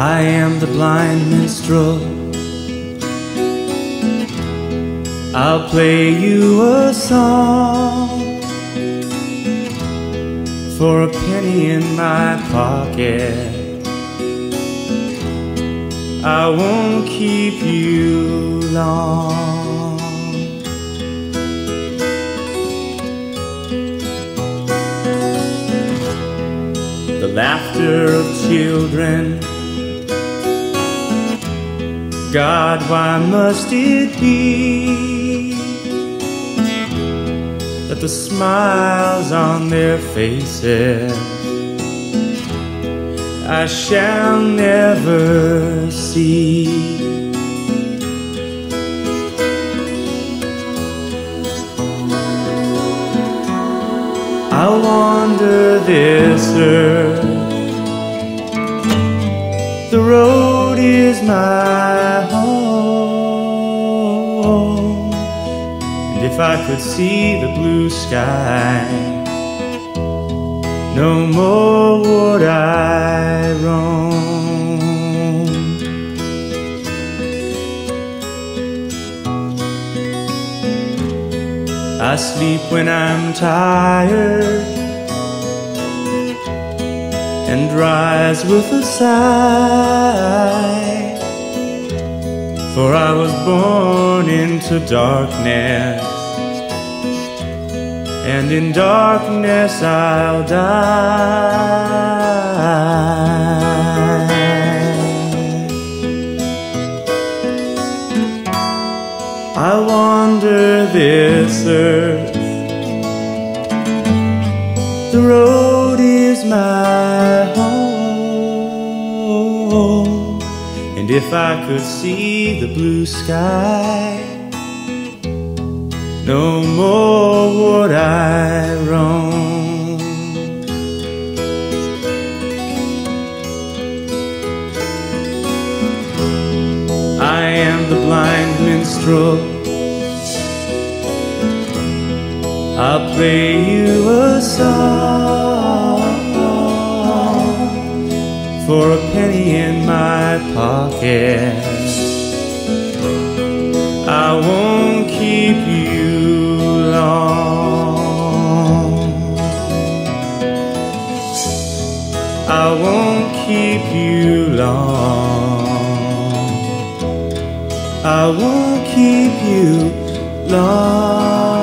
I am the blind minstrel. I'll play you a song for a penny in my pocket. I won't keep you long. The laughter of children. God, why must it be that the smiles on their faces I shall never see? I'll wander this earth. The road is my home. And if I could see the blue sky, no more would I roam. I sleep when I'm tired and rise with a sigh. I was born into darkness, and in darkness I'll die. I wander this earth. The road is my And if I could see the blue sky, no more would I roam. I am the blind minstrel. I'll play you a song for a penny in my pocket. I won't keep you long. I won't keep you long. I won't keep you long.